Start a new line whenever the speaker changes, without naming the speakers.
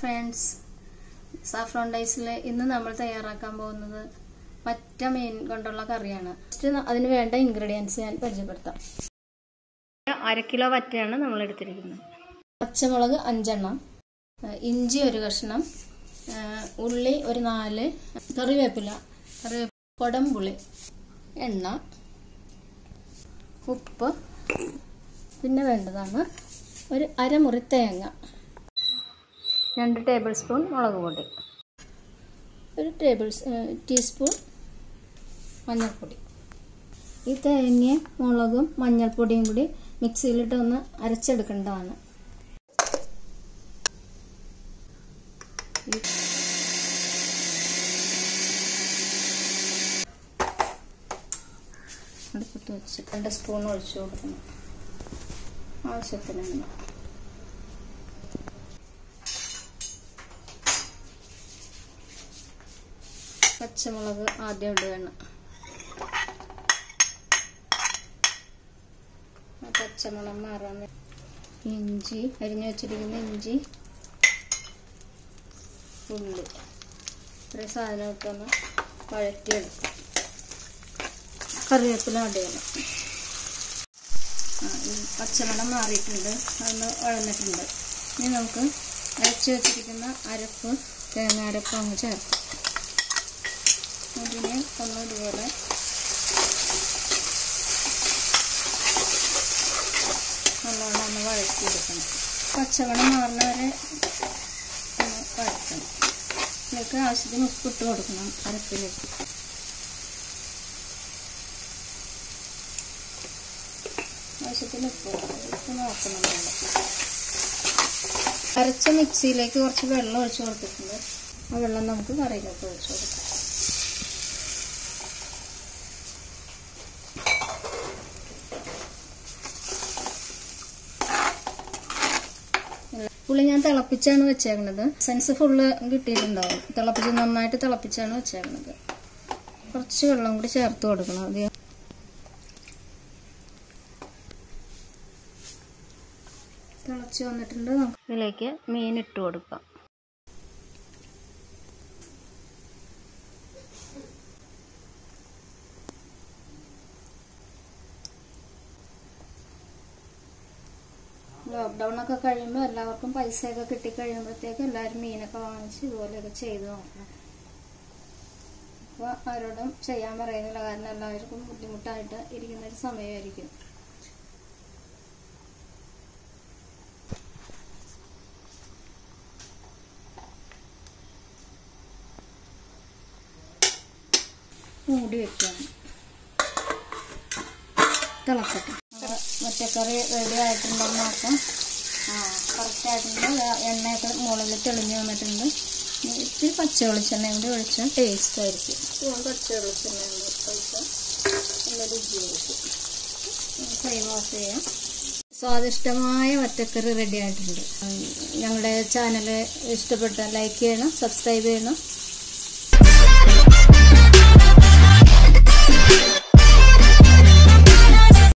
Friends saffron ഡൈസിൽ ഇന്ന് നമ്മൾ തയ്യാറാക്കാൻ പോകുന്നത് പറ്റ മീൻ കൊണ്ടുള്ള കറിയാണ്. ഫസ്റ്റ് അതിന് വേണ്ട ഇൻഗ്രീഡിയൻസ് ഞാൻ പരിചയപ്പെടുത്താം. അര കിലോ വറ്റയാണ് നമ്മൾ എടുത്തിരിക്കുന്നത്. പച്ചമുളക് അഞ്ചെണ്ണം ഇഞ്ചി ഒരു കഷ്ണം ഉള്ളി ഒരു നാല് കറിവേപ്പില കറിവേപ്പില കൊടംപുളി എണ്ണ ഉപ്പ് പിന്നെ വേണ്ടതാണ് ഒരു അരമുറി തേങ്ങ. രണ്ട് ടേബിൾ സ്പൂൺ മുളക് പൊടി. ഒരു ടേബിൾ ടീസ്പൂൺ മഞ്ഞൾപ്പൊടി. ഈ തേങ്ങയും മുളകും മഞ്ഞൾപ്പൊടിയും കൂടി മിക്സിയിലിട്ട് ഒന്ന് അരച്ചെടുക്കേണ്ടതാണ്. അടുപ്പത്ത് വെച്ച് രണ്ട് സ്പൂൺ ഒഴിച്ചു കൊടുക്കണം. ആവശ്യത്തിന് പച്ചമുളക് ആദ്യം ഇടുകയാണ് പച്ചമുളക് മാറാൻ ഇഞ്ചി അരിഞ്ഞു വെച്ചിരിക്കുന്ന ഇഞ്ചി ഉള്ളി. ഇത്രയും സാധനം ഇട്ടൊന്ന് വഴറ്റിയെടുക്കാം. കറിവേപ്പില അടിയണം പച്ചമണം മാറിയിട്ടുണ്ട്. അതൊന്ന് വഴന്നിട്ടുണ്ട്. ഇനി നമുക്ക് അരച്ച് വെച്ചിരിക്കുന്ന അരപ്പ് തേങ്ങ അരപ്പ് അങ്ങ് ചേർക്കാം. അതിനെ ഒന്ന് ഇതുപോലെ നല്ലോണം ഒന്ന് വഴറ്റിയെടുക്കണം. പച്ചവണം മാറുന്ന വരെ ഒന്ന് വഴറ്റണം. ഇതിലേക്ക് ആവശ്യത്തിന് ഉപ്പിട്ട് കൊടുക്കണം അരപ്പിലേക്ക് ആവശ്യത്തിന് ഉപ്പ് ഉപ്പ് നോക്കണം അരച്ച മിക്സിയിലേക്ക് കുറച്ച് വെള്ളം ഒഴിച്ചു കൊടുത്തിട്ടുണ്ട്. ആ വെള്ളം നമുക്ക് കറിയിലേക്ക് ഒഴിച്ചു കൊടുക്കാം. പുളി ഞാൻ തിളപ്പിച്ചാണ് വെച്ചേക്കണത്. സെൻസ് ഫുള്ള് കിട്ടിയിട്ടുണ്ടാവും. തിളപ്പിച്ച് നന്നായിട്ട് തിളപ്പിച്ചാണ് വെച്ചേക്കണത്. കുറച്ച് വെള്ളം കൂടി ചേർത്ത് കൊടുക്കണം അത് തിളച്ച് വന്നിട്ടുണ്ട് നമുക്ക് ഇതിലേക്ക് മീൻ ഇട്ട് കൊടുക്കാം. ലോക്ക്ഡൗൺ ഒക്കെ കഴിയുമ്പോൾ എല്ലാവർക്കും പൈസയൊക്കെ കിട്ടി കഴിയുമ്പോഴത്തേക്ക് എല്ലാവരും മീനൊക്കെ വാങ്ങിച്ച് ഇതുപോലെയൊക്കെ ചെയ്തു നോക്കണം. അപ്പോൾ ആരോടും ചെയ്യാൻ പറയുന്നില്ല. കാരണം എല്ലാവർക്കും ബുദ്ധിമുട്ടായിട്ട് ഇരിക്കുന്ന ഒരു സമയമായിരിക്കും. മൂടി വെക്കാം. തിളക്കട്ടെ. മറ്റക്കറി റെഡി ആയിട്ടുണ്ടെന്ന് നോക്കാം. ആ കറക്റ്റായിട്ടുണ്ട് എണ്ണയൊക്കെ മുകളിൽ തെളിഞ്ഞ് വന്നിട്ടുണ്ട്. ഇത്തിരി പച്ച വെളിച്ചെണ്ണ കൂടി ഒഴിച്ചാൽ ടേസ്റ്റ് ആയിരിക്കും. ഞാൻ പച്ച വെളിച്ചെണ്ണ ഒഴിച്ചാൽ നല്ല രുചിയായിരിക്കും. ഫ്ലെയിം ഓഫ് ചെയ്യാം. സ്വാദിഷ്ടമായ വറ്റക്കറി റെഡി ആയിട്ടുണ്ട്. ഞങ്ങളുടെ ചാനൽ ഇഷ്ടപ്പെട്ട ലൈക്ക് ചെയ്യണം സബ്സ്ക്രൈബ് ചെയ്യണം.